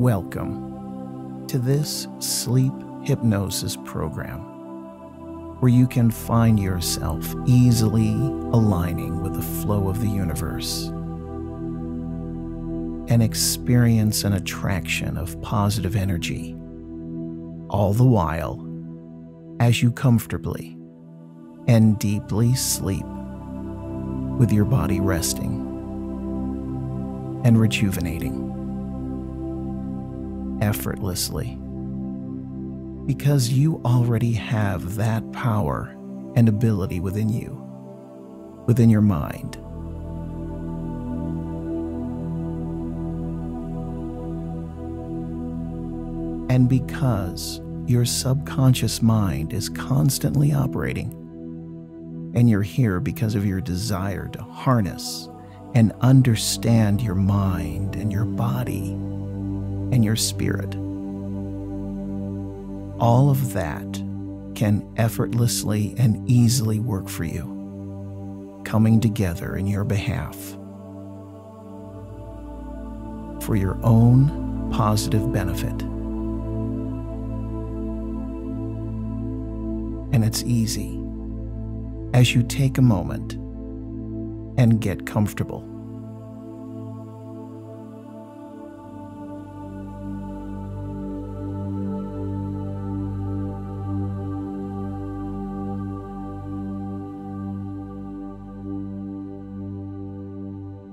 Welcome to this sleep hypnosis program where you can find yourself easily aligning with the flow of the universe and experience an attraction of positive energy, all the while as you comfortably and deeply sleep with your body resting and rejuvenating effortlessly because you already have that power and ability within you, within your mind. And because your subconscious mind is constantly operating, and you're here because of your desire to harness and understand your mind and your body and your spirit. All of that can effortlessly and easily work for you, coming together in your behalf for your own positive benefit. And it's easy as you take a moment and get comfortable.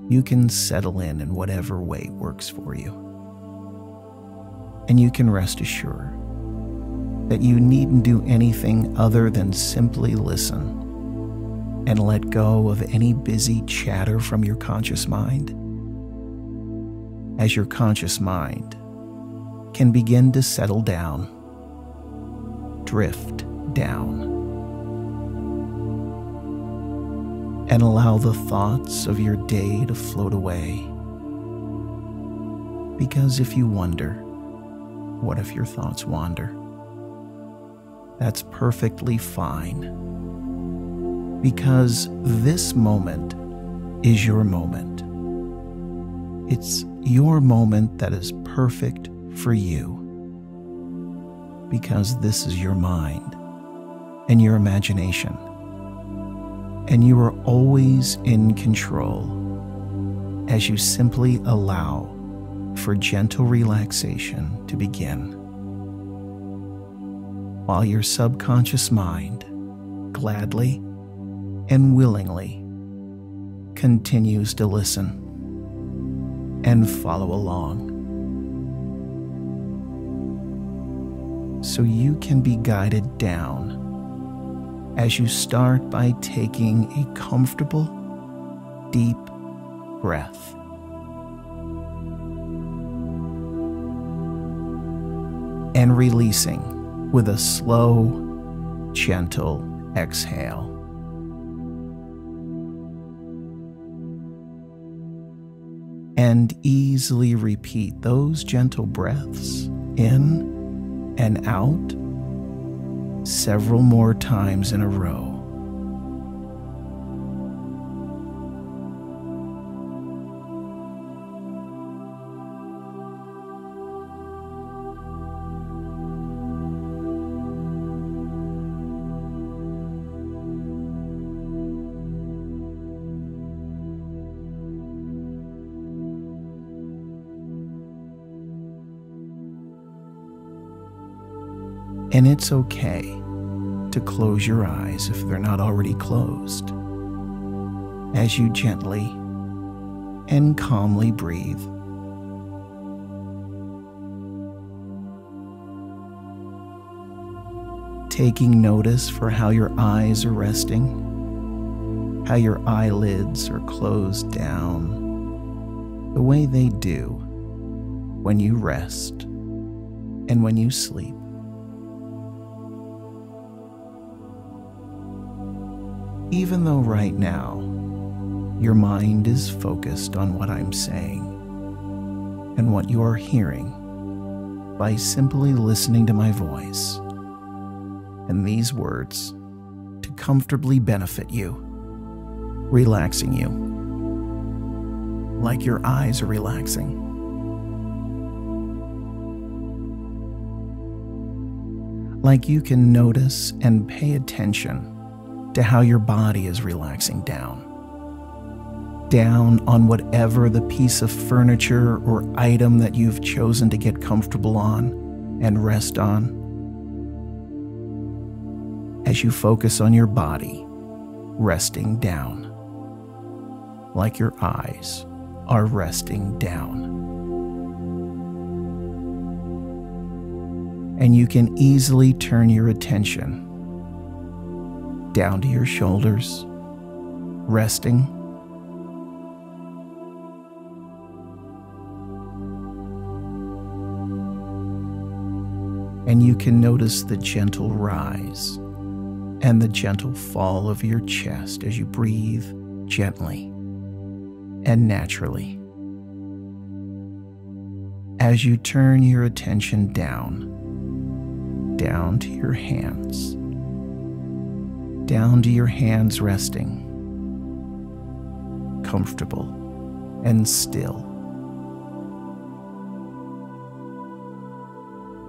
You can settle in in whatever way works for you. And you can rest assured that you needn't do anything other than simply listen and let go of any busy chatter from your conscious mind. As your conscious mind can begin to settle down, drift down, and allow the thoughts of your day to float away. Because if you wonder, what if your thoughts wander? That's perfectly fine. Because this moment is your moment. It's your moment that is perfect for you. Because this is your mind and your imagination. And you are always in control as you simply allow for gentle relaxation to begin while your subconscious mind gladly and willingly continues to listen and follow along. So you can be guided down as you start by taking a comfortable, deep breath. And releasing with a slow, gentle exhale. And easily repeat those gentle breaths in and out several more times in a row. And it's okay to close your eyes if they're not already closed. As you gently and calmly breathe. Taking notice for how your eyes are resting, how your eyelids are closed down, the way they do when you rest and when you sleep. even though right now your mind is focused on what I'm saying and what you're hearing by simply listening to my voice and these words to comfortably benefit you, relaxing you, like your eyes are relaxing. Like you can notice and pay attention to how your body is relaxing down. Down on whatever the piece of furniture or item that you've chosen to get comfortable on and rest on. As you focus on your body, resting down, like your eyes are resting down. and you can easily turn your attention down to your shoulders, resting. And you can notice the gentle rise and the gentle fall of your chest as you breathe gently and naturally. As you turn your attention down down to your hands, down to your hands resting, comfortable and still,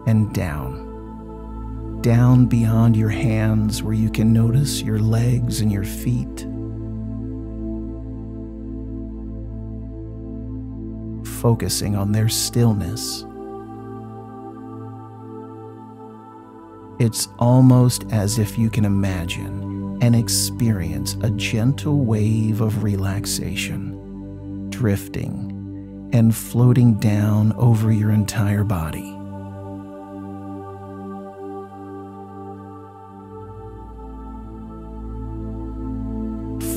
and down, down beyond your hands where you can notice your legs and your feet. Focusing on their stillness It's almost as if you can imagine and experience a gentle wave of relaxation, drifting and floating down over your entire body.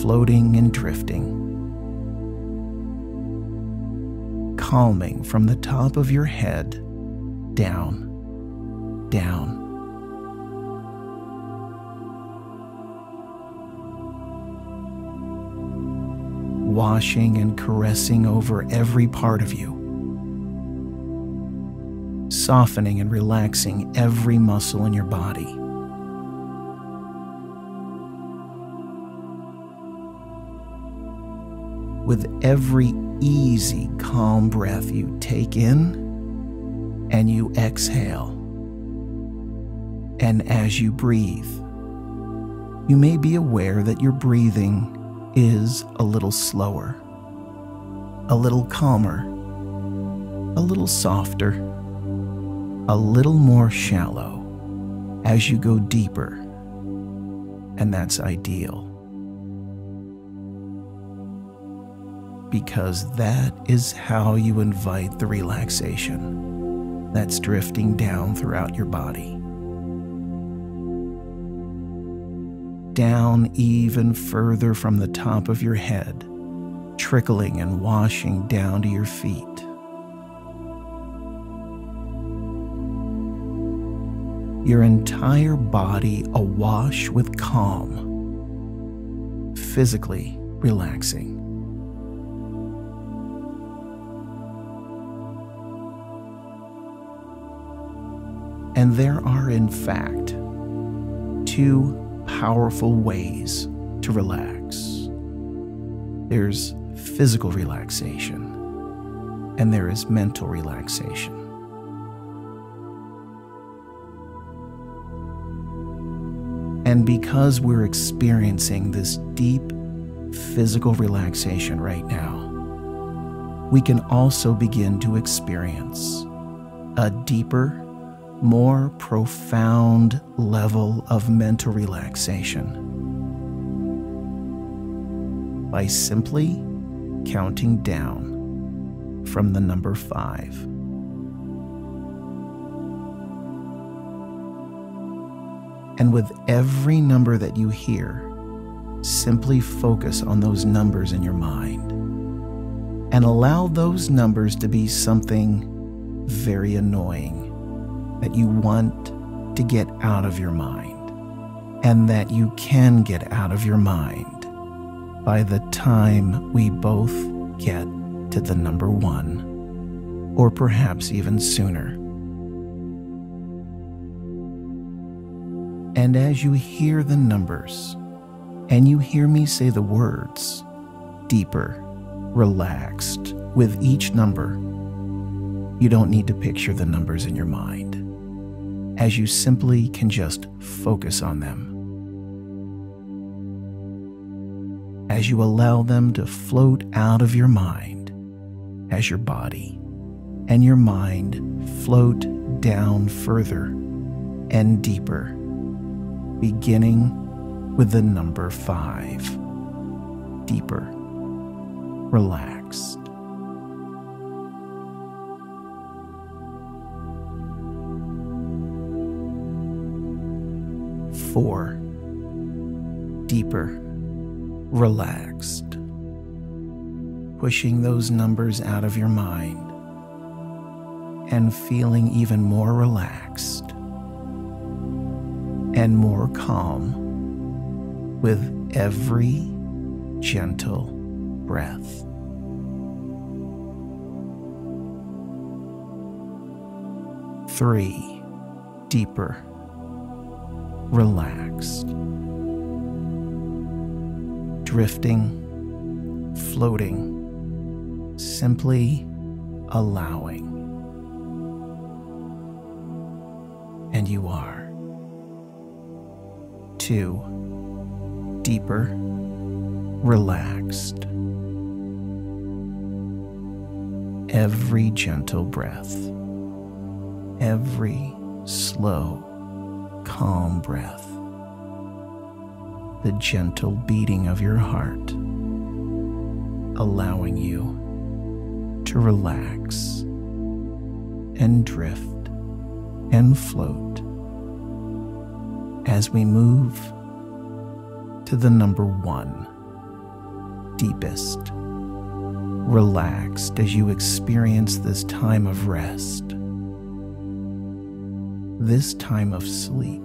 Floating and drifting. Calming from the top of your head down, down washing and caressing over every part of you, softening and relaxing every muscle in your body. With every easy, calm breath you take in and you exhale. And as you breathe, you may be aware that you're breathing is a little slower, a little calmer, a little softer, a little more shallow as you go deeper, and that's ideal. Because that is how you invite the relaxation that's drifting down throughout your body. Down even further from the top of your head, trickling and washing down to your feet. Your entire body awash with calm, physically relaxing. And there are, in fact, two powerful ways to relax. There's physical relaxation, and there is mental relaxation. And because we're experiencing this deep physical relaxation right now, we can also begin to experience a deeper more profound level of mental relaxation by simply counting down from the number five. And with every number that you hear, simply focus on those numbers in your mind and allow those numbers to be something very annoying that you want to get out of your mind and that you can get out of your mind by the time we both get to the number one, or perhaps even sooner. And as you hear the numbers, and you hear me say the words, deeper, relaxed, with each number, you don't need to picture the numbers in your mind as you simply can just focus on them. As you allow them to float out of your mind as your body and your mind float down further and deeper, beginning with the number five. Deeper, relaxed. Four, deeper, relaxed. Pushing those numbers out of your mind and feeling even more relaxed and more calm with every gentle breath. Three, deeper, relaxed, drifting, floating, simply allowing. And you are. Two, deeper, relaxed. Every gentle breath, every slow, calm breath, the gentle beating of your heart, allowing you to relax and drift and float as we move to the number one, deepest. Relaxed as you experience this time of rest, this time of sleep.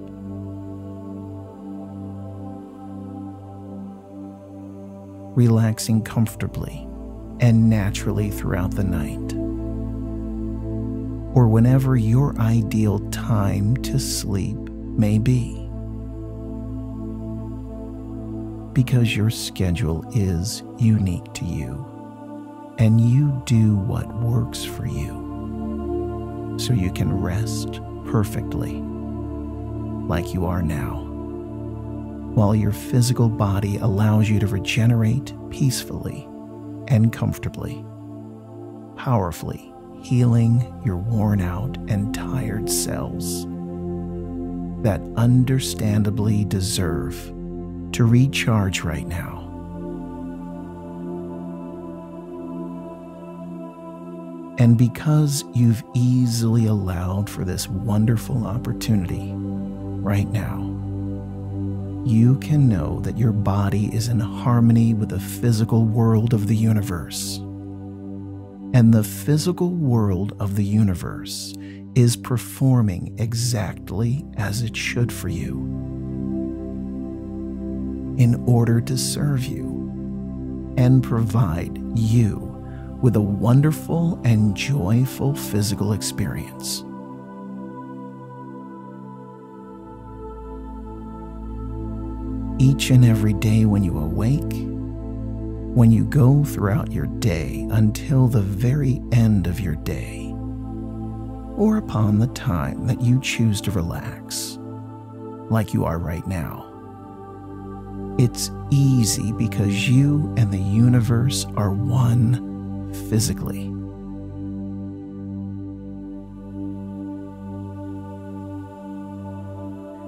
Relaxing comfortably and naturally throughout the night, or whenever your ideal time to sleep may be. because your schedule is unique to you and you do what works for you so you can rest perfectly like you are now while your physical body allows you to regenerate peacefully and comfortably, powerfully healing your worn out and tired cells that understandably deserve to recharge right now. And because you've easily allowed for this wonderful opportunity right now, you can know that your body is in harmony with the physical world of the universe. And the physical world of the universe is performing exactly as it should for you in order to serve you and provide you with a wonderful and joyful physical experience. Each and every day when you awake, when you go throughout your day until the very end of your day, or upon the time that you choose to relax, like you are right now. It's easy because you and the universe are one physically.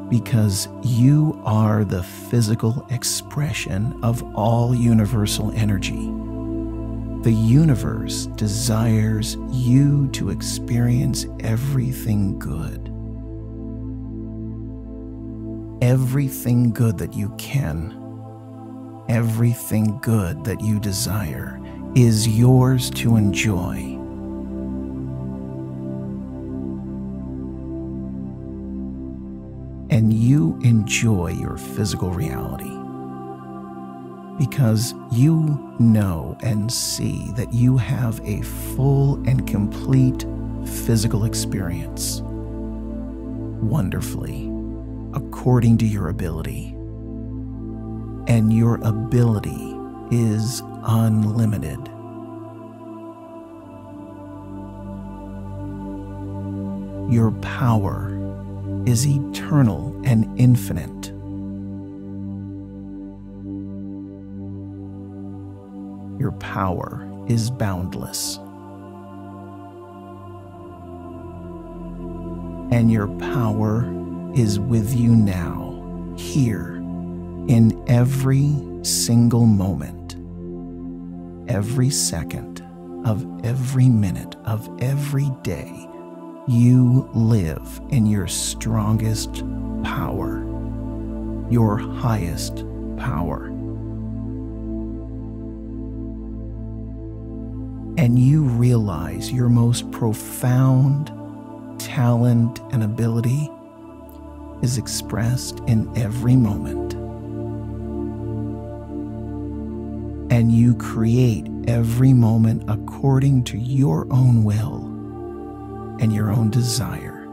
Because you are the physical expression of all universal energy. The universe desires you to experience everything good everything good that you can everything good that you desire is yours to enjoy. Enjoy your physical reality. Because you know and see that you have a full and complete physical experience. Wonderfully according to your ability. And your ability is unlimited. Your power is eternal and infinite. Your power is boundless. And your power is with you now, here, in every single moment, every second of every minute of every day. You live in your strongest power, your highest power. and you realize your most profound talent and ability is expressed in every moment. And you create every moment according to your own will and your own desire,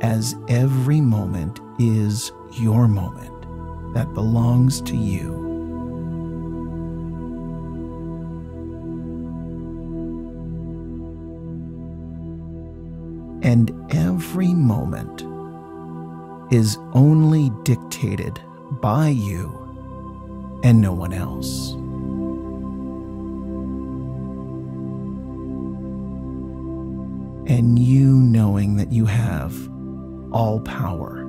as every moment is your moment that belongs to you and every moment is only dictated by you and no one else. You knowing that you have all power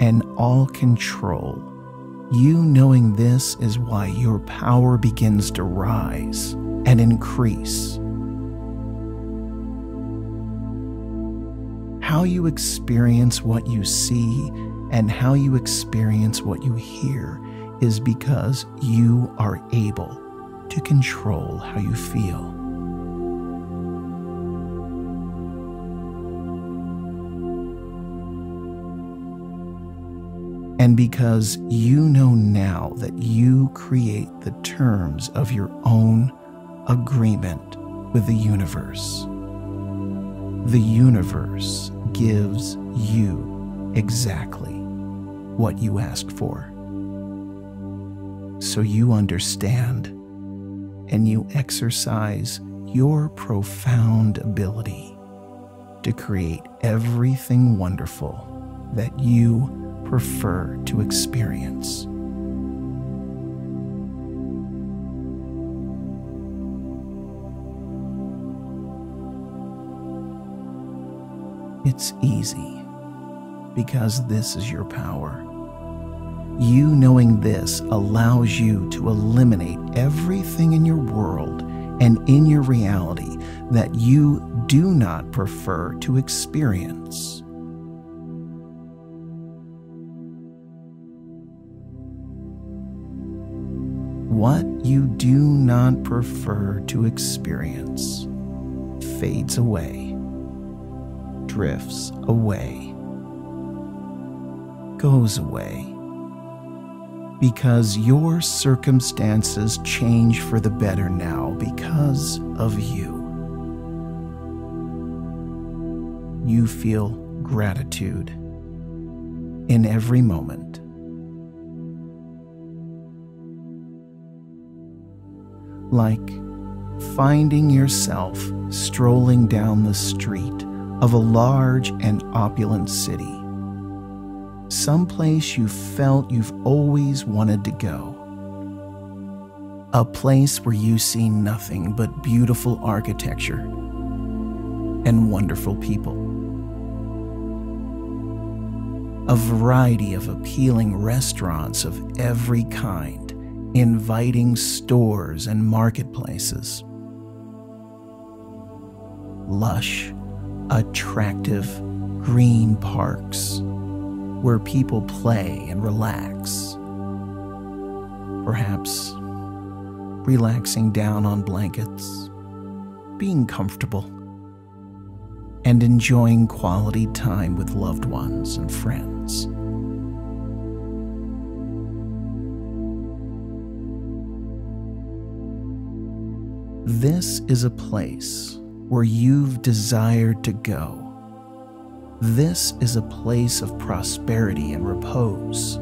and all control, you knowing this is why your power begins to rise and increase how you experience what you see and how you experience what you hear is because you are able to control how you feel. And because you know now that you create the terms of your own agreement with the universe, the universe gives you exactly what you ask for. So you understand and you exercise your profound ability to create everything wonderful that you prefer to experience. It's easy because this is your power. You knowing this allows you to eliminate everything in your world and in your reality that you do not prefer to experience. What you do not prefer to experience fades away drifts away, goes away. Because your circumstances change for the better now because of you. You feel gratitude in every moment. Like finding yourself strolling down the street of a large and opulent city. Someplace you felt you've always wanted to go. A place where you see nothing but beautiful architecture and wonderful people. A variety of appealing restaurants of every kind, inviting stores and marketplaces. Lush attractive green parks where people play and relax. Perhaps relaxing down on blankets, being comfortable, and enjoying quality time with loved ones and friends. This is a place where you've desired to go. This is a place of prosperity and repose,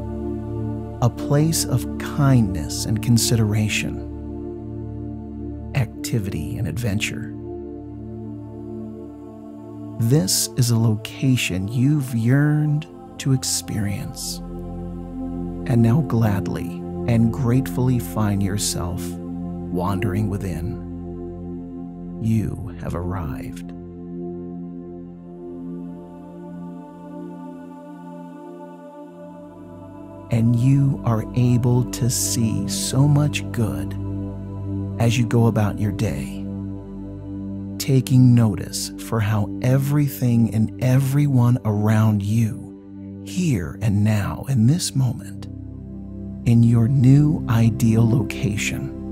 a place of kindness and consideration, activity and adventure. This is a location you've yearned to experience, and now gladly and gratefully find yourself wandering within. You have arrived. And you are able to see so much good as you go about your day, taking notice for how everything and everyone around you, here and now, in this moment, in your new ideal location,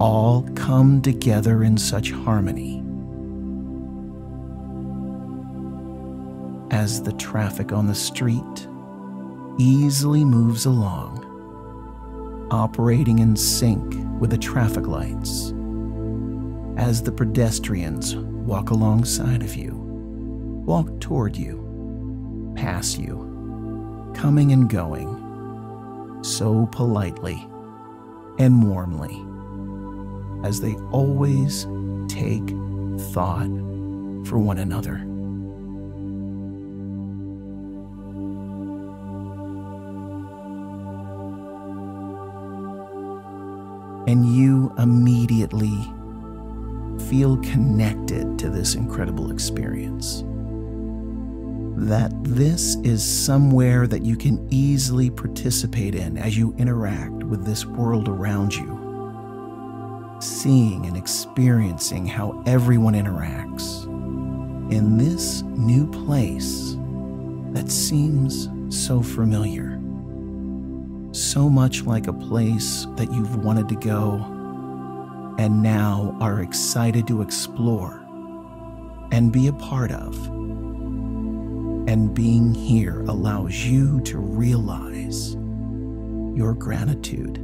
all come together in such harmony. As the traffic on the street easily moves along, operating in sync with the traffic lights, as the pedestrians walk alongside of you, walk toward you, pass you, coming and going, so politely and warmly as they always take thought for one another. And you immediately feel connected to this incredible experience. That this is somewhere that you can easily participate in as you interact with this world around you seeing and experiencing how everyone interacts in this new place that seems so familiar. So much like a place that you've wanted to go and now are excited to explore and be a part of. And being here allows you to realize your gratitude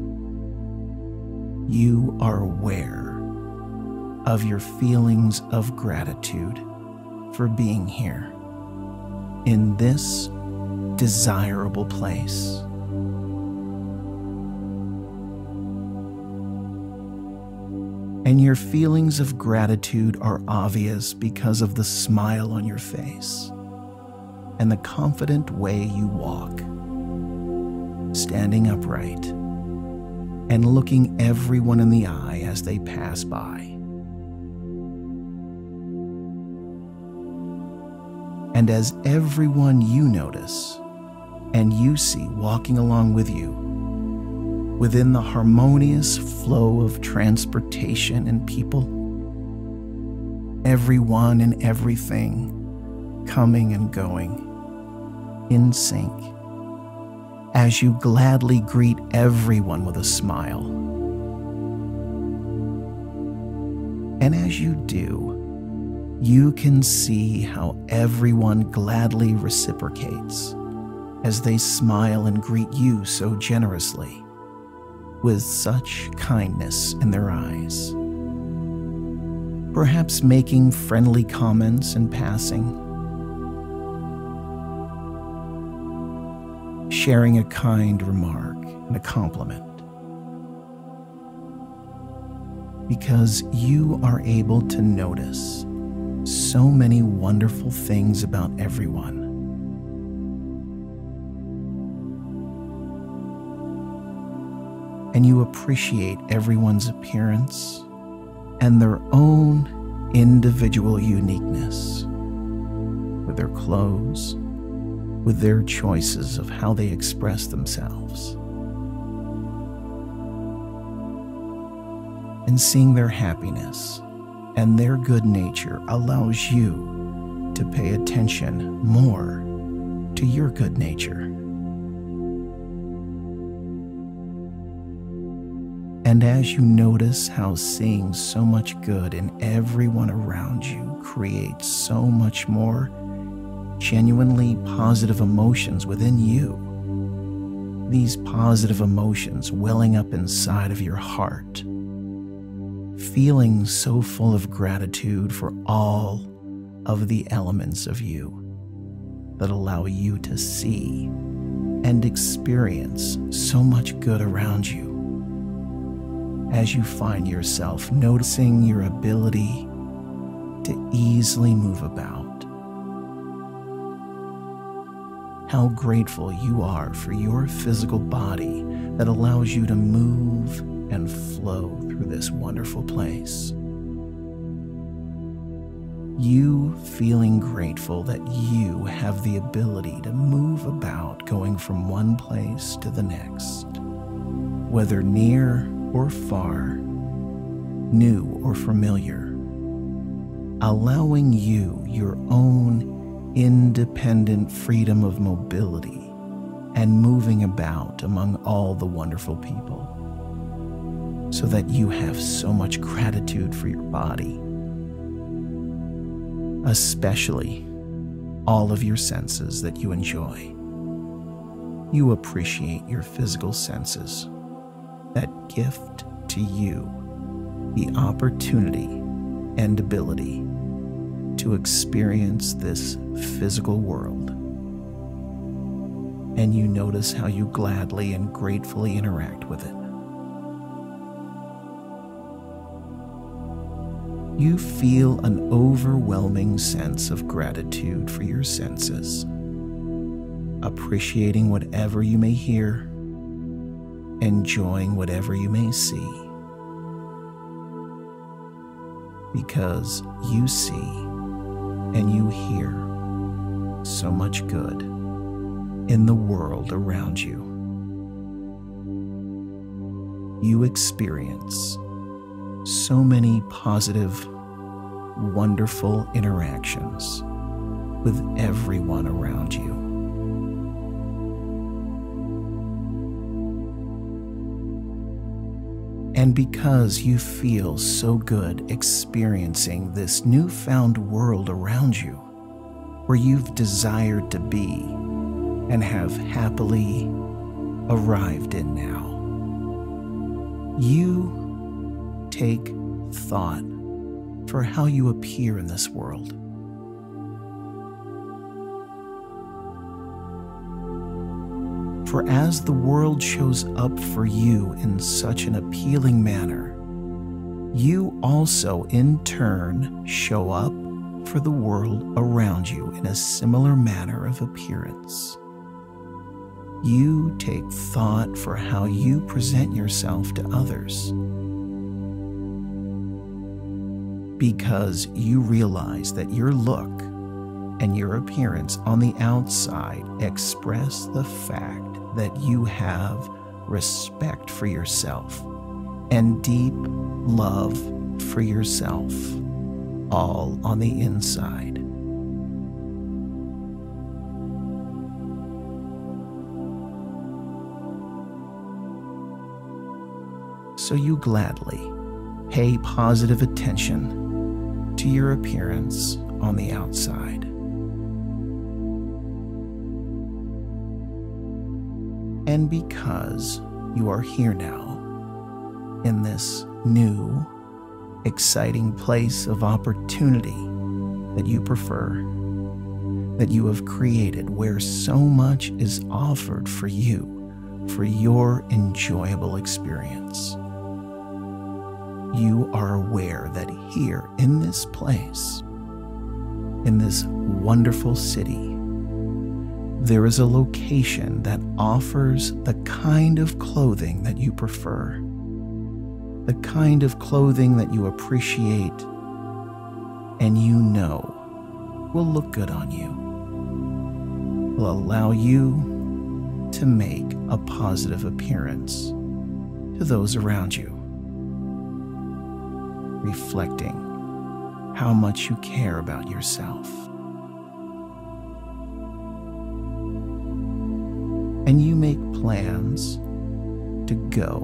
you are aware of your feelings of gratitude for being here in this desirable place. And your feelings of gratitude are obvious because of the smile on your face and the confident way you walk, standing upright and looking everyone in the eye as they pass by. And as everyone you notice and you see walking along with you, within the harmonious flow of transportation and people, everyone and everything coming and going in sync as you gladly greet everyone with a smile. And as you do, you can see how everyone gladly reciprocates as they smile and greet you so generously, with such kindness in their eyes. Perhaps making friendly comments in passing sharing a kind remark and a compliment. Because you are able to notice so many wonderful things about everyone. And you appreciate everyone's appearance and their own individual uniqueness with their clothes, with their choices of how they express themselves. And seeing their happiness and their good nature allows you to pay attention more to your good nature. And as you notice how seeing so much good in everyone around you creates so much more genuinely positive emotions within you. These positive emotions welling up inside of your heart, feeling so full of gratitude for all of the elements of you that allow you to see and experience so much good around you as you find yourself noticing your ability to easily move about. How grateful you are for your physical body that allows you to move and flow through this wonderful place. You feeling grateful that you have the ability to move about going from one place to the next, whether near or far, new or familiar, allowing you your own independent freedom of mobility and moving about among all the wonderful people so that you have so much gratitude for your body, especially all of your senses that you enjoy. You appreciate your physical senses that gift to you the opportunity and ability to experience this physical world. And you notice how you gladly and gratefully interact with it. you feel an overwhelming sense of gratitude for your senses, appreciating whatever you may hear, enjoying whatever you may see, because you see and you hear so much good in the world around you. You experience so many positive, wonderful interactions with everyone around you. And because you feel so good experiencing this newfound world around you, where you've desired to be and have happily arrived in now, you take thought for how you appear in this world. For as the world shows up for you in such an appealing manner, you also in turn show up for the world around you in a similar manner of appearance. You take thought for how you present yourself to others because you realize that your look and your appearance on the outside express the fact that you have respect for yourself and deep love for yourself, all on the inside. So you gladly pay positive attention to your appearance on the outside. And because you are here now, in this new, exciting place of opportunity that you prefer, that you have created where so much is offered for you for your enjoyable experience you are aware that here in this place, in this wonderful city, there is a location that offers the kind of clothing that you prefer, the kind of clothing that you appreciate and you know will look good on you, will allow you to make a positive appearance to those around you reflecting how much you care about yourself. And you make plans to go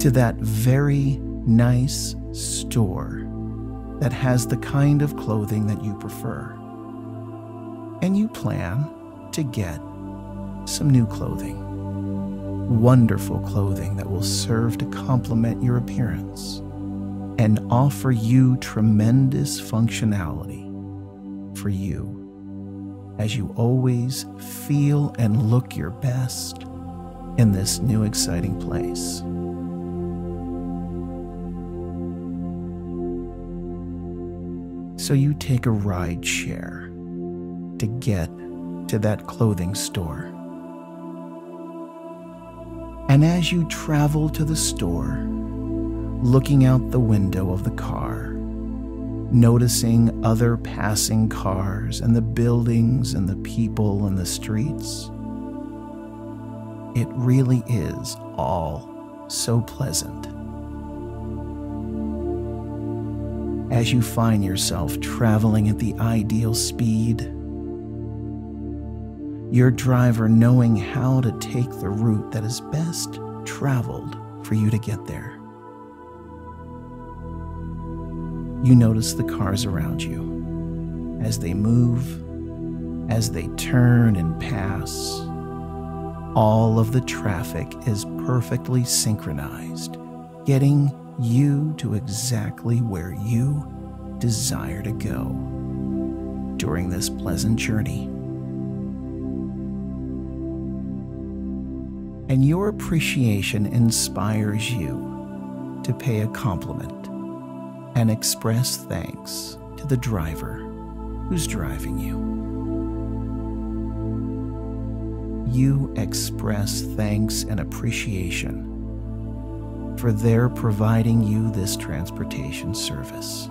to that very nice store that has the kind of clothing that you prefer. And you plan to get some new clothing. Wonderful clothing that will serve to complement your appearance and offer you tremendous functionality for you as you always feel and look your best in this new exciting place. So you take a ride share to get to that clothing store. And as you travel to the store, looking out the window of the car, noticing other passing cars and the buildings and the people and the streets, it really is all so pleasant. As you find yourself traveling at the ideal speed, your driver knowing how to take the route that is best traveled for you to get there. You notice the cars around you as they move, as they turn and pass all of the traffic is perfectly synchronized, getting you to exactly where you desire to go during this pleasant journey. And your appreciation inspires you to pay a compliment and express thanks to the driver who's driving you. you express thanks and appreciation for their providing you this transportation service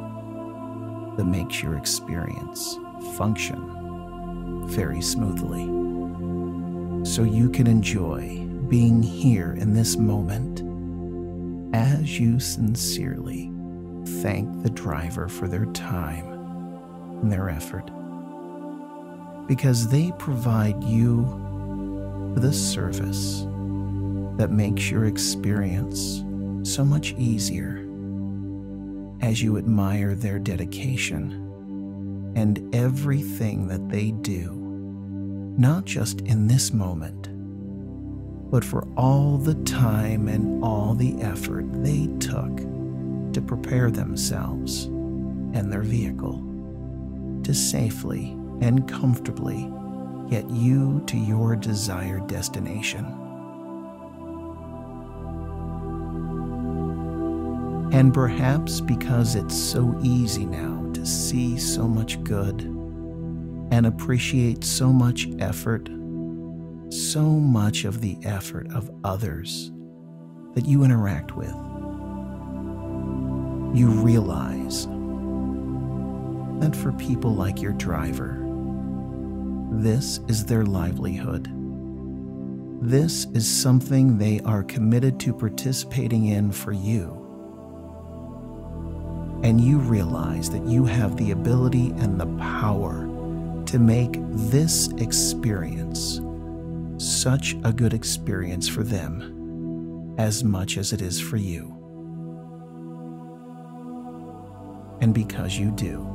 that makes your experience function very smoothly so you can enjoy being here in this moment as you sincerely thank the driver for their time and their effort. Because they provide you the service that makes your experience so much easier as you admire their dedication and everything that they do, not just in this moment, but for all the time and all the effort they took to prepare themselves and their vehicle to safely and comfortably get you to your desired destination. And perhaps because it's so easy now to see so much good and appreciate so much effort, so much of the effort of others that you interact with, you realize that for people like your driver, this is their livelihood. This is something they are committed to participating in for you. And you realize that you have the ability and the power to make this experience such a good experience for them as much as it is for you. And because you do,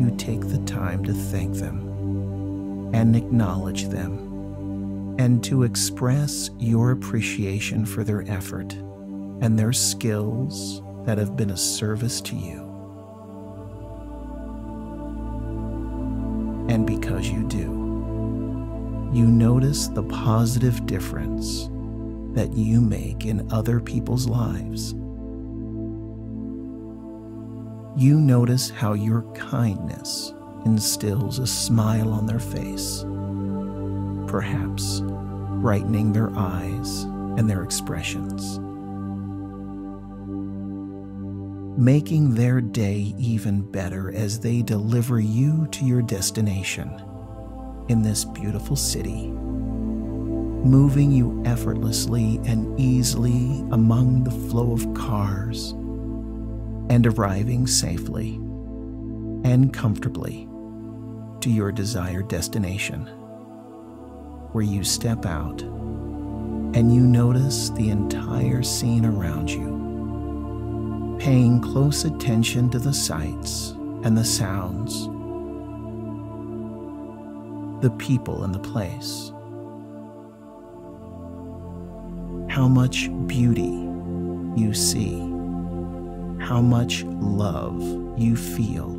you take the time to thank them and acknowledge them, and to express your appreciation for their effort and their skills that have been a service to you. And because you do, you notice the positive difference that you make in other people's lives. You notice how your kindness instills a smile on their face, perhaps brightening their eyes and their expressions. Making their day even better as they deliver you to your destination in this beautiful city, moving you effortlessly and easily among the flow of cars and arriving safely and comfortably to your desired destination, where you step out and you notice the entire scene around you, paying close attention to the sights and the sounds, the people and the place. How much beauty you see, how much love you feel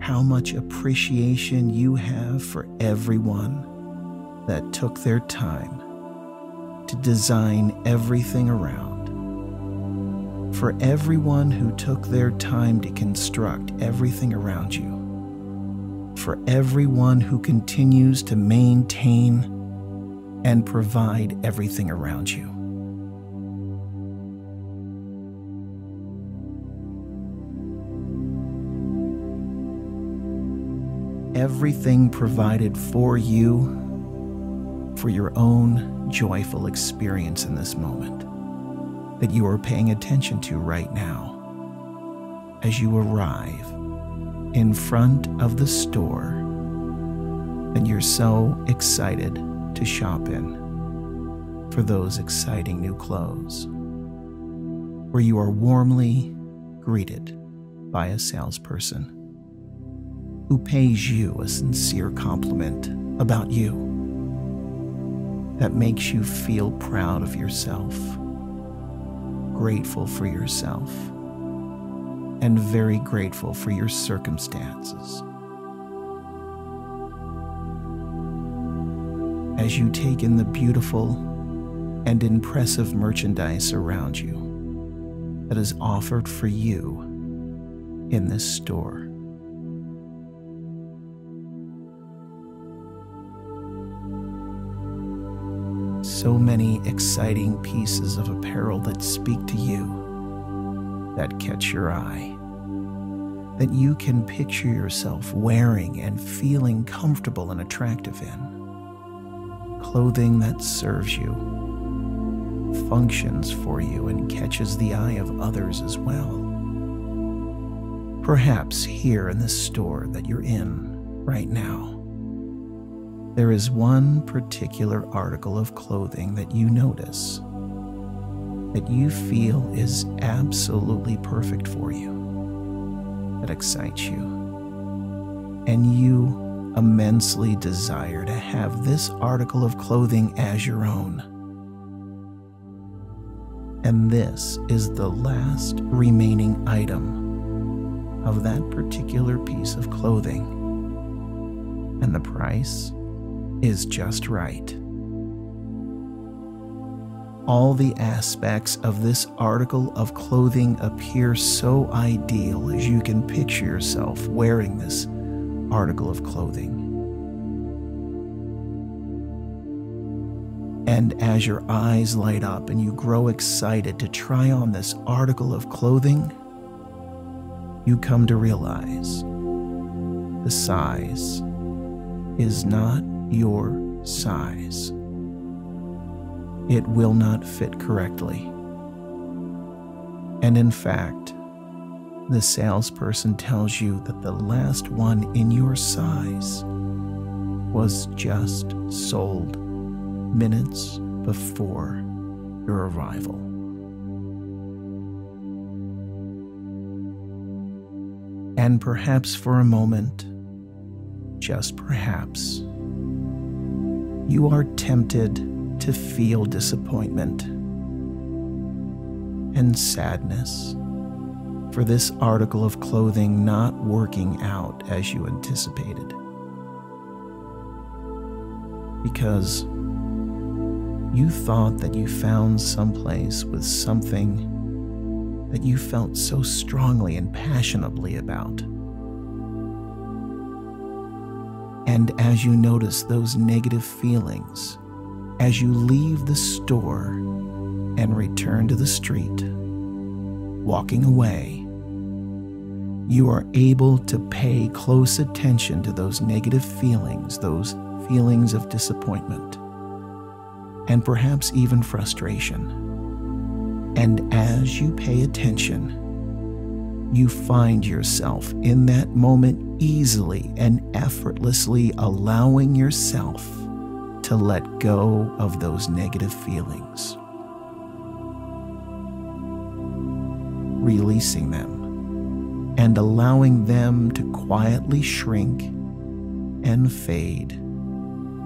how much appreciation you have for everyone that took their time to design everything around for everyone who took their time to construct everything around you, for everyone who continues to maintain and provide everything around you. Everything provided for you for your own joyful experience in this moment that you are paying attention to right now as you arrive in front of the store that you're so excited to shop in for those exciting new clothes, where you are warmly greeted by a salesperson who pays you a sincere compliment about you that makes you feel proud of yourself grateful for yourself and very grateful for your circumstances. As you take in the beautiful and impressive merchandise around you that is offered for you in this store. So many exciting pieces of apparel that speak to you, that catch your eye, that you can picture yourself wearing and feeling comfortable and attractive in. Clothing that serves you, functions for you, and catches the eye of others as well. Perhaps here in the store that you're in right now there is one particular article of clothing that you notice that you feel is absolutely perfect for you, that excites you, and you immensely desire to have this article of clothing as your own. And this is the last remaining item of that particular piece of clothing. And the price is just right. All the aspects of this article of clothing appear so ideal as you can picture yourself wearing this article of clothing. And as your eyes light up and you grow excited to try on this article of clothing, you come to realize the size is not your size. It will not fit correctly. And in fact, the salesperson tells you that the last one in your size was just sold minutes before your arrival. And perhaps for a moment, just perhaps, you are tempted to feel disappointment and sadness for this article of clothing not working out as you anticipated. Because you thought that you found someplace with something that you felt so strongly and passionately about. And as you notice those negative feelings, as you leave the store and return to the street, walking away, you are able to pay close attention to those negative feelings, those feelings of disappointment, and perhaps even frustration. And as you pay attention, you find yourself in that moment easily and effortlessly allowing yourself to let go of those negative feelings, releasing them and allowing them to quietly shrink and fade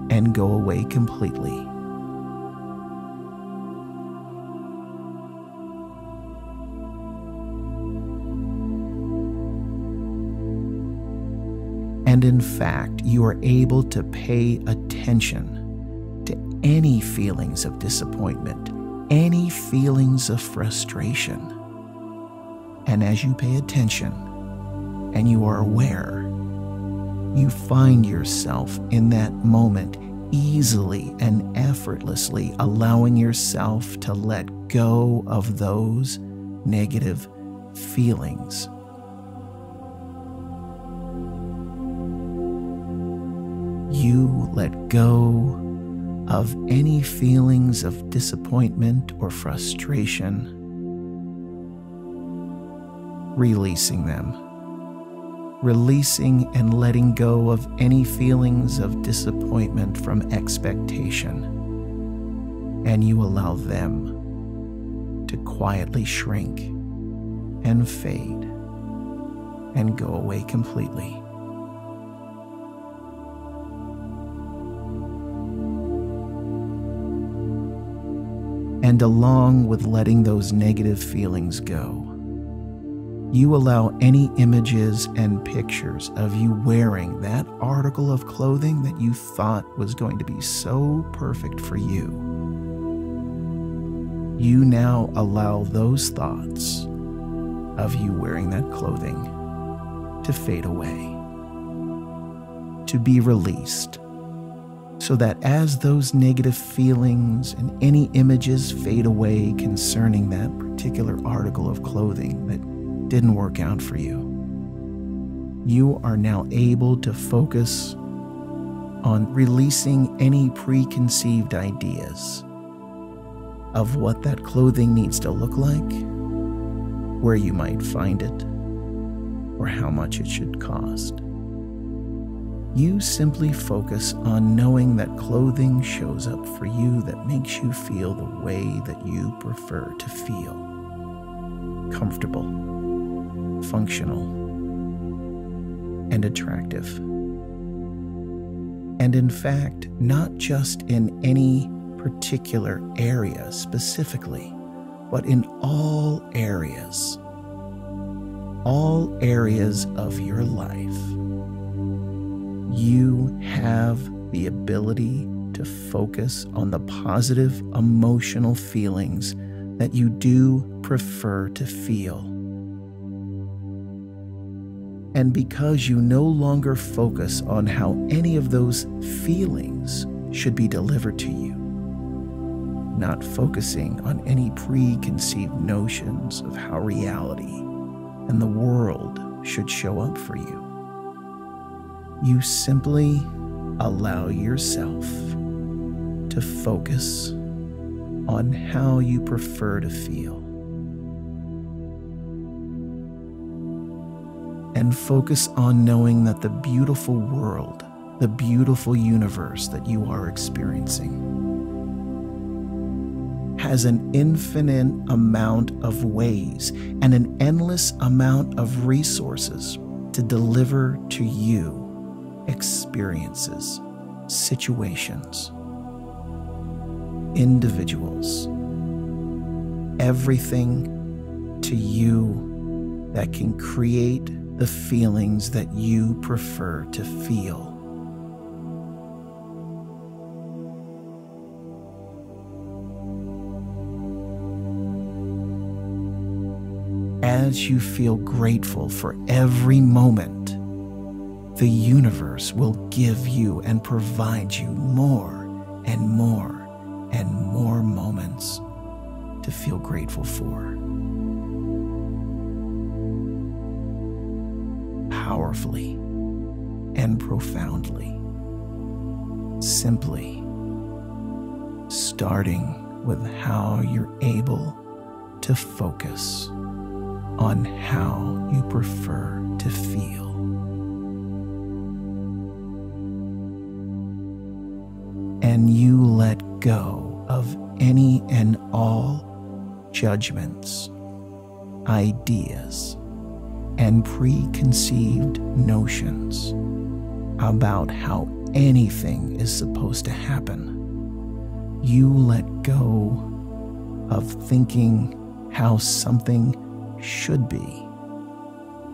and go away completely. In fact, you are able to pay attention to any feelings of disappointment, any feelings of frustration, And as you pay attention and you are aware, you find yourself in that moment easily and effortlessly allowing yourself to let go of those negative feelings. You let go of any feelings of disappointment or frustration, releasing them. Releasing and letting go of any feelings of disappointment from expectation. And you allow them to quietly shrink and fade and go away completely. And along with letting those negative feelings go, you allow any images and pictures of you wearing that article of clothing that you thought was going to be so perfect for you. You now allow those thoughts of you wearing that clothing to fade away, to be released so that as those negative feelings and any images fade away concerning that particular article of clothing that didn't work out for you, you are now able to focus on releasing any preconceived ideas of what that clothing needs to look like, where you might find it, or how much it should cost you simply focus on knowing that clothing shows up for you that makes you feel the way that you prefer to feel comfortable, functional, and attractive. And in fact, not just in any particular area specifically, but in all areas. All areas of your life you have the ability to focus on the positive emotional feelings that you do prefer to feel. And because you no longer focus on how any of those feelings should be delivered to you, not focusing on any preconceived notions of how reality and the world should show up for you you simply allow yourself to focus on how you prefer to feel. And focus on knowing that the beautiful world, the beautiful universe that you are experiencing, has an infinite amount of ways and an endless amount of resources to deliver to you experiences, situations, individuals, everything to you that can create the feelings that you prefer to feel. As you feel grateful for every moment the universe will give you and provide you more and more and more moments to feel grateful for. Powerfully and profoundly. Simply starting with how you're able to focus on how you prefer to feel. Go of any and all judgments, ideas, and preconceived notions about how anything is supposed to happen. You let go of thinking how something should be,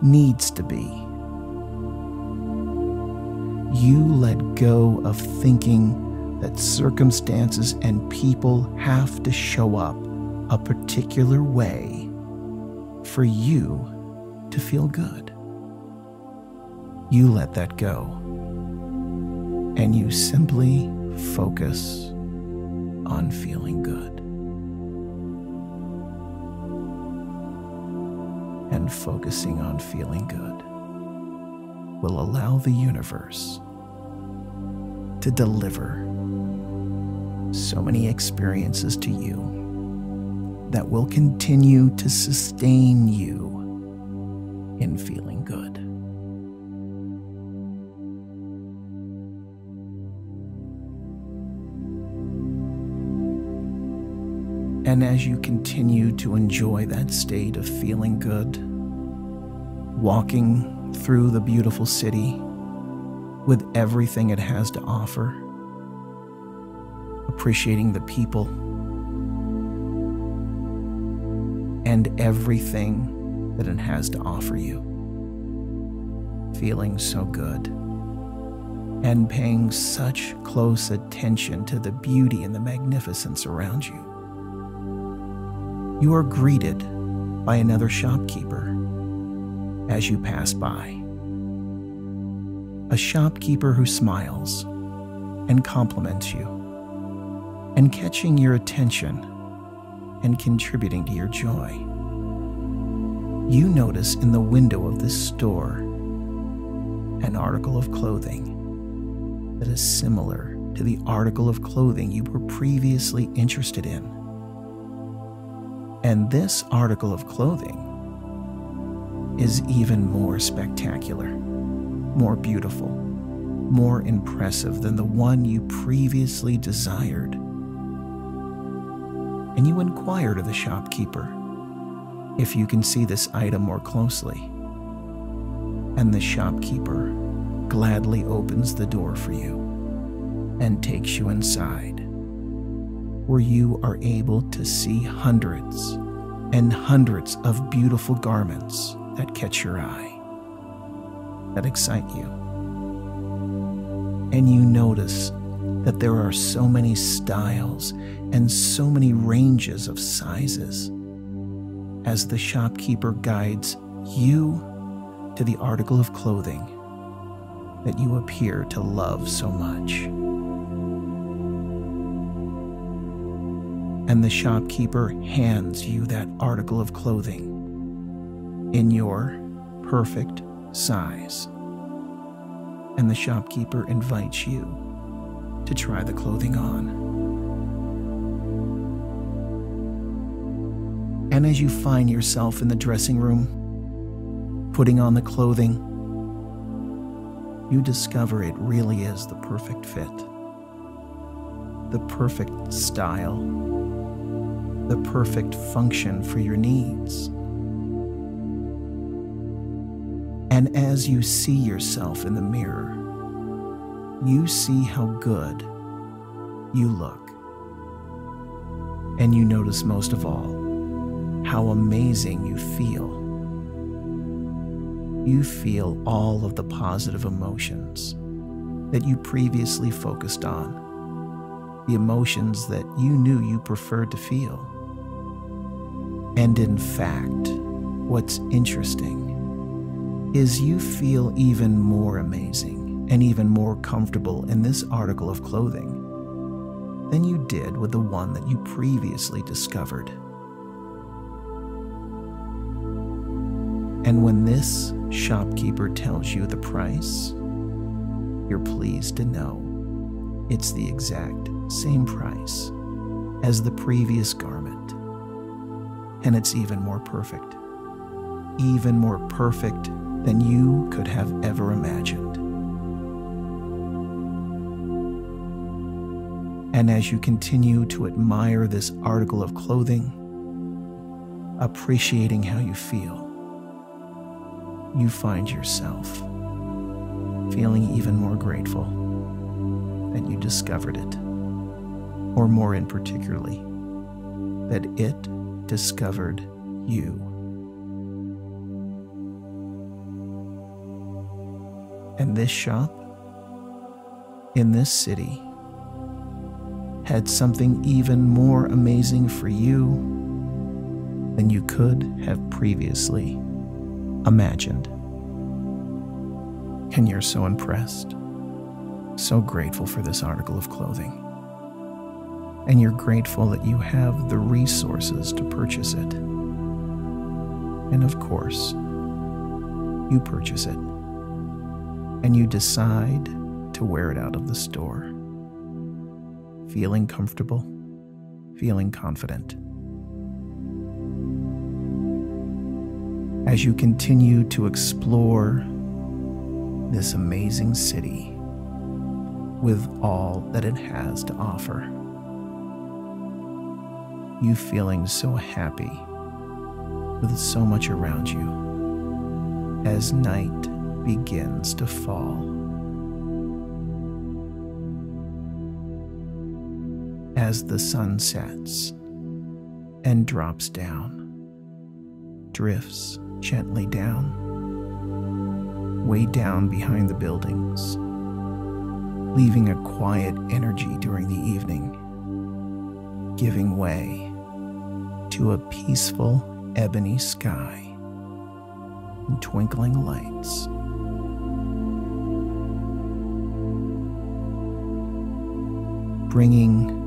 needs to be. You let go of thinking that circumstances and people have to show up a particular way for you to feel good. You let that go, and you simply focus on feeling good. And focusing on feeling good will allow the universe to deliver so many experiences to you that will continue to sustain you in feeling good. And as you continue to enjoy that state of feeling good, walking through the beautiful city with everything it has to offer, appreciating the people and everything that it has to offer you. Feeling so good and paying such close attention to the beauty and the magnificence around you. You are greeted by another shopkeeper as you pass by. A shopkeeper who smiles and compliments you and catching your attention and contributing to your joy. You notice in the window of this store an article of clothing that is similar to the article of clothing you were previously interested in. And this article of clothing is even more spectacular, more beautiful, more impressive than the one you previously desired and you inquire to the shopkeeper if you can see this item more closely. And the shopkeeper gladly opens the door for you and takes you inside, where you are able to see hundreds and hundreds of beautiful garments that catch your eye, that excite you. And you notice that there are so many styles and so many ranges of sizes as the shopkeeper guides you to the article of clothing that you appear to love so much. And the shopkeeper hands you that article of clothing in your perfect size. And the shopkeeper invites you to try the clothing on. And as you find yourself in the dressing room, putting on the clothing, you discover it really is the perfect fit, the perfect style, the perfect function for your needs. And as you see yourself in the mirror, you see how good you look. And you notice most of all how amazing you feel. You feel all of the positive emotions that you previously focused on, the emotions that you knew you preferred to feel. And in fact, what's interesting is you feel even more amazing and even more comfortable in this article of clothing than you did with the one that you previously discovered. And when this shopkeeper tells you the price, you're pleased to know it's the exact same price as the previous garment. And it's even more perfect, even more perfect than you could have ever imagined. And as you continue to admire this article of clothing, appreciating how you feel, you find yourself feeling even more grateful that you discovered it, or more in particularly, that it discovered you. And this shop, in this city, had something even more amazing for you than you could have previously imagined. And you're so impressed, so grateful for this article of clothing. And you're grateful that you have the resources to purchase it. And of course, you purchase it. And you decide to wear it out of the store. Feeling comfortable, feeling confident. As you continue to explore this amazing city with all that it has to offer. You feeling so happy with so much around you as night begins to fall. As the sun sets and drops down, drifts gently down way down behind the buildings, leaving a quiet energy during the evening, giving way to a peaceful ebony sky and twinkling lights. Bringing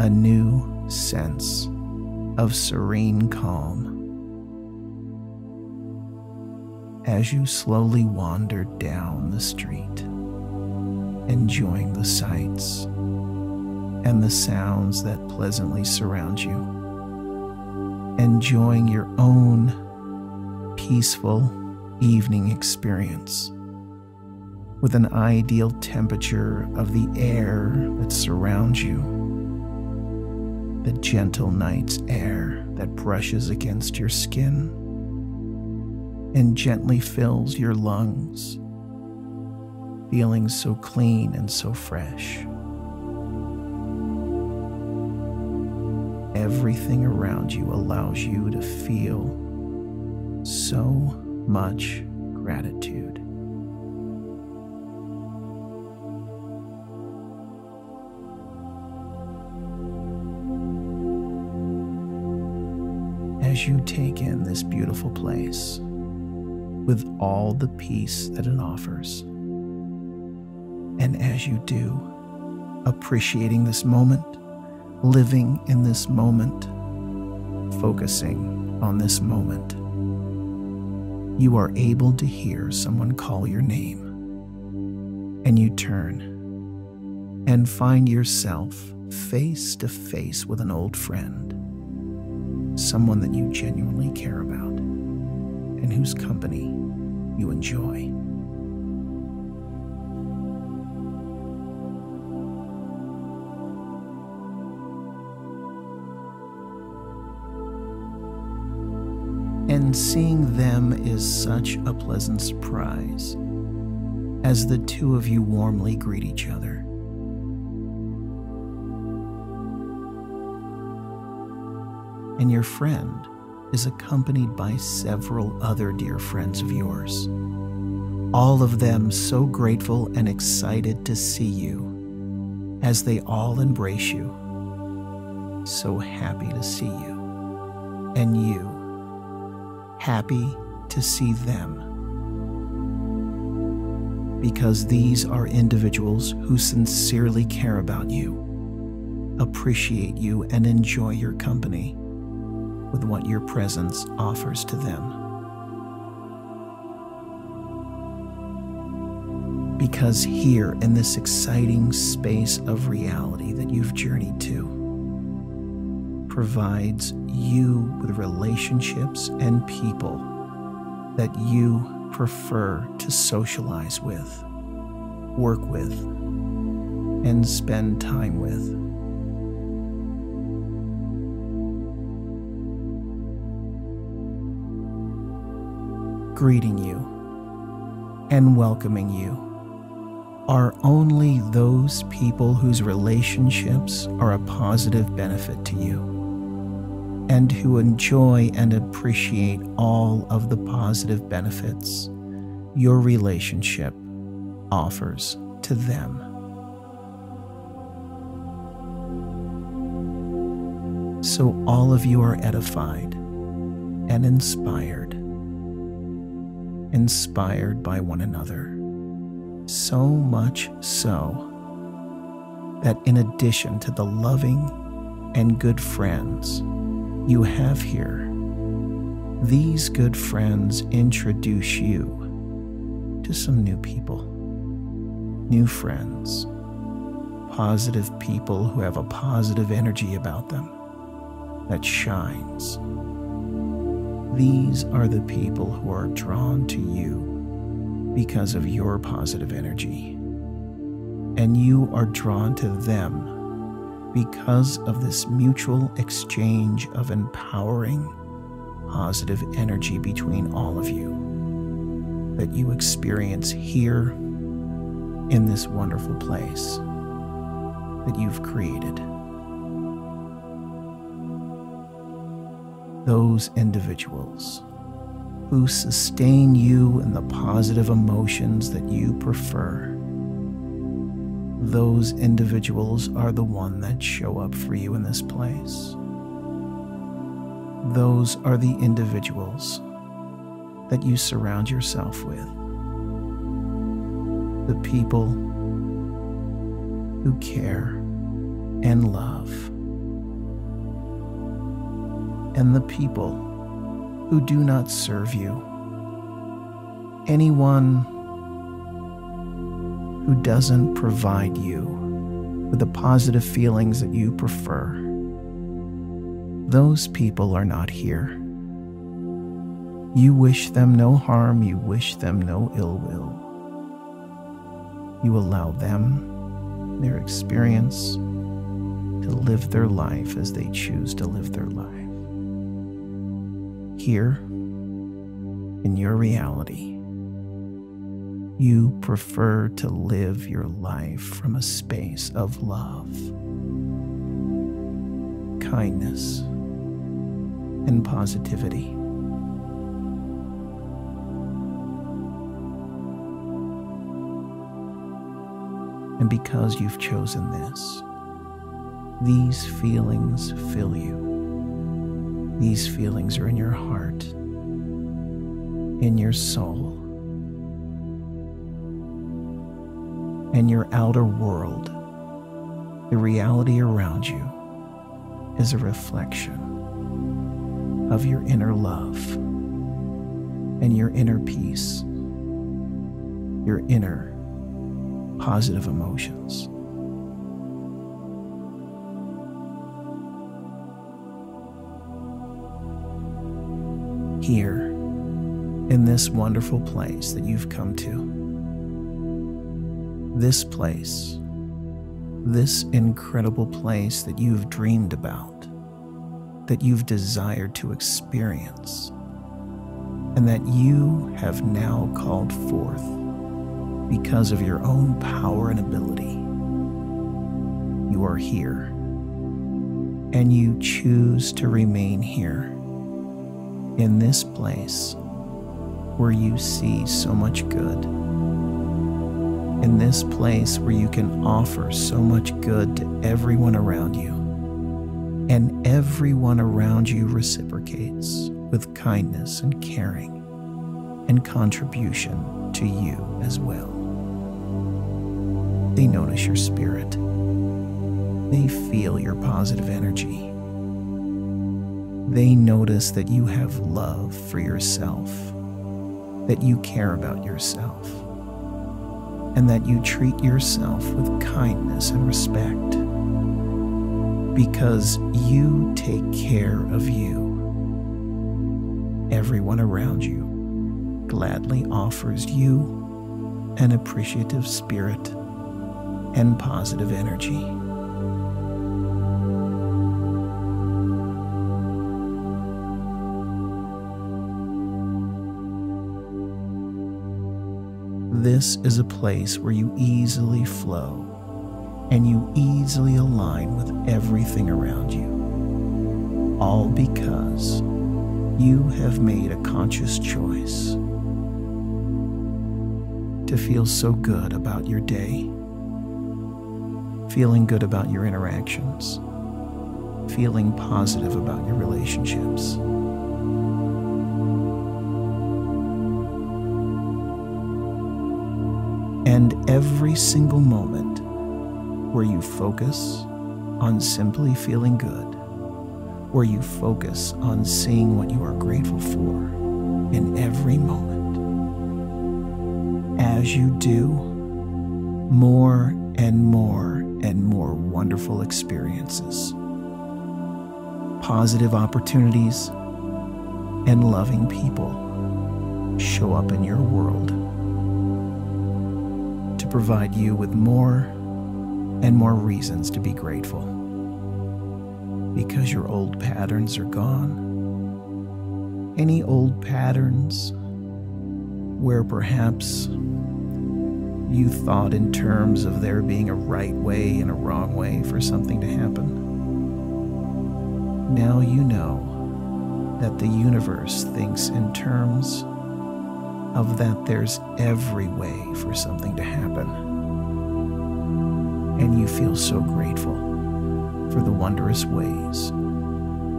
a new sense of serene calm. As you slowly wander down the street, enjoying the sights and the sounds that pleasantly surround you, enjoying your own peaceful evening experience with an ideal temperature of the air that surrounds you, the gentle night's air that brushes against your skin and gently fills your lungs, feeling so clean and so fresh. Everything around you allows you to feel so much gratitude. As you take in this beautiful place, with all the peace that it offers. And as you do, appreciating this moment, living in this moment, focusing on this moment, you are able to hear someone call your name. And you turn and find yourself face to face with an old friend, someone that you genuinely care about and whose company you enjoy. And seeing them is such a pleasant surprise as the two of you warmly greet each other. And your friend is accompanied by several other dear friends of yours. All of them so grateful and excited to see you as they all embrace you. So happy to see you. And you, happy to see them. Because these are individuals who sincerely care about you, appreciate you, and enjoy your company with what your presence offers to them. Because here in this exciting space of reality that you've journeyed to, provides you with relationships and people that you prefer to socialize with, work with, and spend time with. Greeting you and welcoming you are only those people whose relationships are a positive benefit to you and who enjoy and appreciate all of the positive benefits your relationship offers to them. So all of you are edified and inspired. Inspired by one another. So much so that in addition to the loving and good friends you have here, these good friends introduce you to some new people, new friends, positive people who have a positive energy about them that shines. These are the people who are drawn to you because of your positive energy. And you are drawn to them because of this mutual exchange of empowering, positive energy between all of you that you experience here in this wonderful place that you've created. Those individuals who sustain you in the positive emotions that you prefer. Those individuals are the one that show up for you in this place. Those are the individuals that you surround yourself with. The people who care and love, and the people who do not serve you. Anyone who doesn't provide you with the positive feelings that you prefer, those people are not here. You wish them no harm, you wish them no ill will. You allow them, their experience, to live their life as they choose to live their life. Here, in your reality, you prefer to live your life from a space of love, kindness, and positivity. And because you've chosen this, these feelings fill you. These feelings are in your heart, in your soul, and your outer world. The reality around you is a reflection of your inner love and your inner peace, your inner positive emotions. Here, in this wonderful place that you've come to, this place, this incredible place that you've dreamed about, that you've desired to experience, and that you have now called forth because of your own power and ability. You are here, and you choose to remain here in this place where you see so much good. In this place where you can offer so much good to everyone around you, and everyone around you reciprocates with kindness and caring and contribution to you as well. They notice your spirit. They feel your positive energy. They notice that you have love for yourself, that you care about yourself, and that you treat yourself with kindness and respect because you take care of you. Everyone around you gladly offers you an appreciative spirit and positive energy. This is a place where you easily flow and you easily align with everything around you, all because you have made a conscious choice to feel so good about your day feeling good about your interactions, feeling positive about your relationships, every single moment where you focus on simply feeling good, where you focus on seeing what you are grateful for in every moment. As you do, more and more and more wonderful experiences, positive opportunities, and loving people show up in your world provide you with more and more reasons to be grateful. Because your old patterns are gone. Any old patterns where perhaps you thought in terms of there being a right way and a wrong way for something to happen. Now you know that the universe thinks in terms of that there's every way for something to happen. And you feel so grateful for the wondrous ways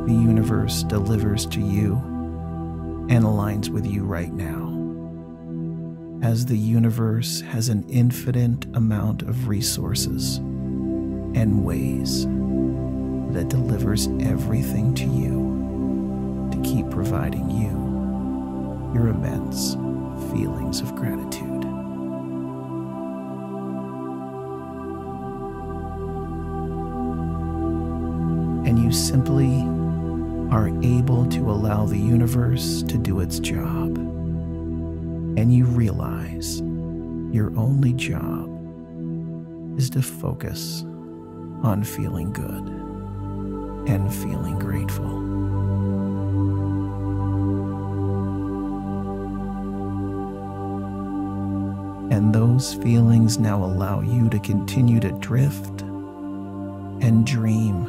the universe delivers to you and aligns with you right now. As the universe has an infinite amount of resources and ways that delivers everything to you to keep providing you your immense feelings of gratitude. And you simply are able to allow the universe to do its job. And you realize your only job is to focus on feeling good and feeling grateful. And those feelings now allow you to continue to drift and dream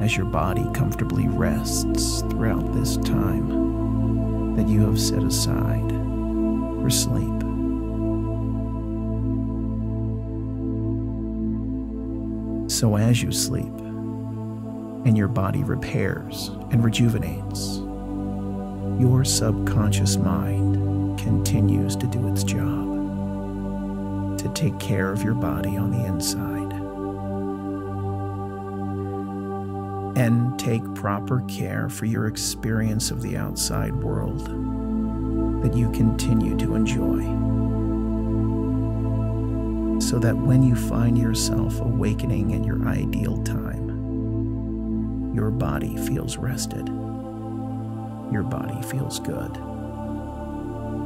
as your body comfortably rests throughout this time that you have set aside for sleep. So, as you sleep and your body repairs and rejuvenates, your subconscious mind continues to do its job to take care of your body on the inside and take proper care for your experience of the outside world that you continue to enjoy. So that when you find yourself awakening at your ideal time, your body feels rested, your body feels good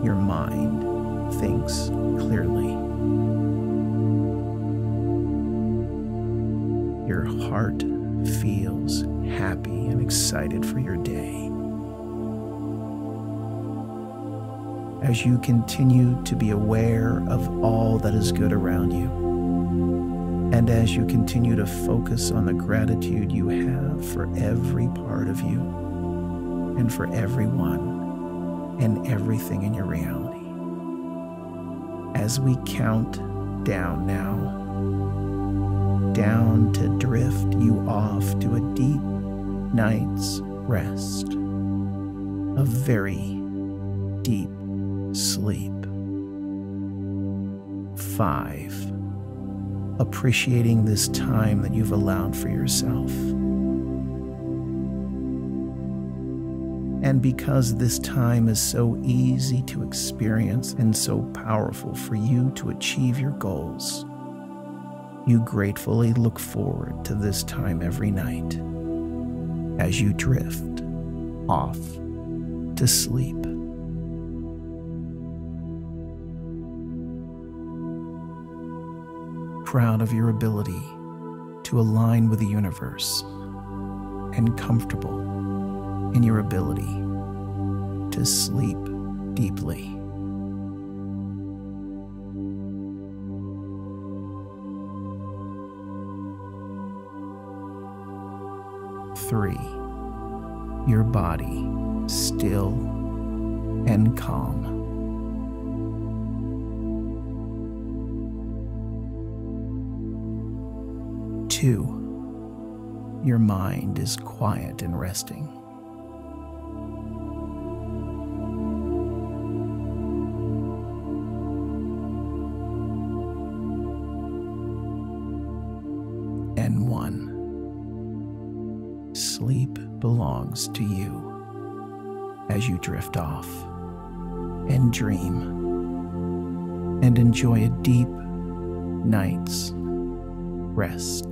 your mind thinks clearly. Your heart feels happy and excited for your day. As you continue to be aware of all that is good around you, and as you continue to focus on the gratitude you have for every part of you and for everyone and everything in your reality. As we count down now, down to drift you off to a deep night's rest, a very deep sleep. Five, appreciating this time that you've allowed for yourself. And because this time is so easy to experience and so powerful for you to achieve your goals, you gratefully look forward to this time every night as you drift off to sleep. Proud of your ability to align with the universe and comfortable in your ability to sleep deeply. Three, your body still and calm. Two, your mind is quiet and resting. As you drift off and dream and enjoy a deep night's rest,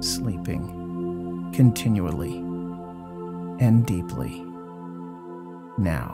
sleeping continually and deeply now.